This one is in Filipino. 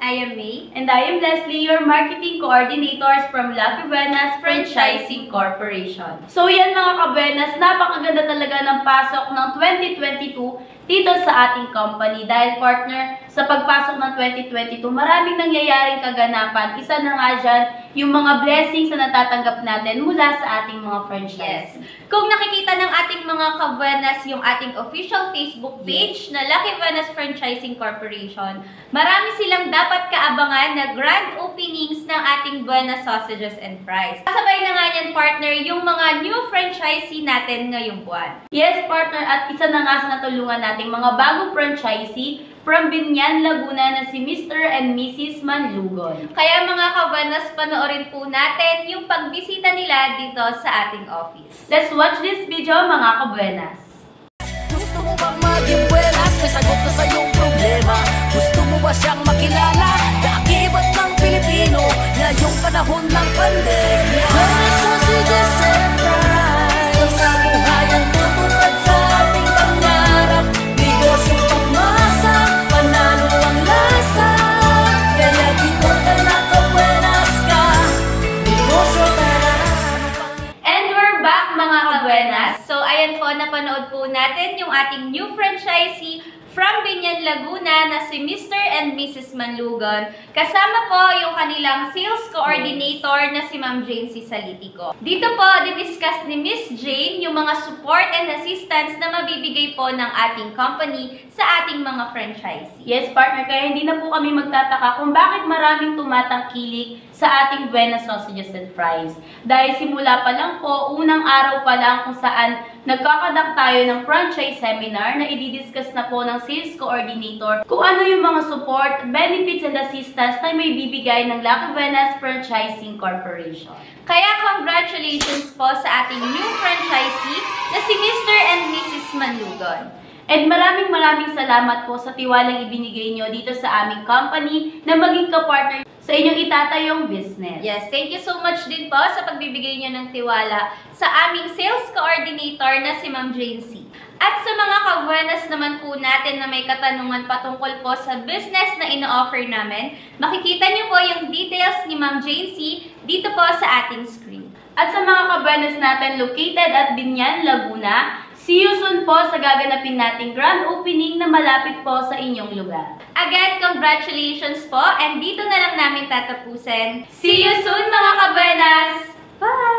And I am Leslie, your marketing coordinators from Lucky Buenas Franchising Corporation. So yan mga kabuenas, napakaganda talaga ng pasok ng 2022 dito sa ating company. Dahil partner, sa pagpasok ng 2022, maraming nangyayaring kaganapan. Isa na nga dyan, yung mga blessings na natatanggap natin mula sa ating mga franchise. Yes. Kung nakikita ng ating mga kabuenas yung ating official Facebook page na Lucky Buenas Franchising Corporation, marami silang dapat kaabangan na grand openings ng ating Buenas Sausages and Fries. Kasabay na nga yan, partner, yung mga new franchisee natin ngayong buwan. Yes, partner, at isa na nga sa natulungan nating mga bagong franchisee from Binyan, Laguna na si Mr. and Mrs. Manlugon. Kaya mga kabuenas, panoorin po natin yung pagbisita nila dito sa ating office. Let's watch this video mga kabuenas. Gusto mo bang maging buenas? May sagot na sa iyong problema Gusto mo ba siyang makilala? Kaakibat ng Pilipino Ngayong panahon ng pandemya napanood po natin yung ating new franchisee from Binyan, Laguna na si Mr. and Mrs. Manlugon. Kasama po yung kanilang sales coordinator na si Ma'am Jane Cisalitico. Dito po, didiscuss ni Miss Jane yung mga support and assistance na mabibigay po ng ating company sa ating mga franchisee. Yes, partner, kaya hindi na po kami magtataka kung bakit maraming tumatangkilik sa ating Buenas Sausages and Fries. Dahil simula pa lang po, unang araw pa lang kung saan nagkakadak tayo ng franchise seminar na ididiscuss na po ng sales coordinator kung ano yung mga support, benefits, and assistance na may bibigay ng Lucky Buenas Franchising Corporation. Kaya congratulations po sa ating new franchisee na si Mr. and Mrs. Manlugon. And maraming maraming salamat po sa tiwalang ibinigay nyo dito sa aming company na maging kapartner sa inyong itatayong business. Yes, thank you so much din po sa pagbibigay niyo ng tiwala sa aming sales coordinator na si Ma'am Jane C. At sa mga kabuenas naman po natin na may katanungan patungkol po sa business na ino-offer namin, makikita niyo po yung details ni Ma'am Jane C dito po sa ating screen. At sa mga kabuenas natin located at Binyan, Laguna, see you soon po sa gaganapin nating grand opening na malapit po sa inyong lugar. Again, congratulations po and dito na lang namin tatapusin. See you soon mga kabuenas! Bye!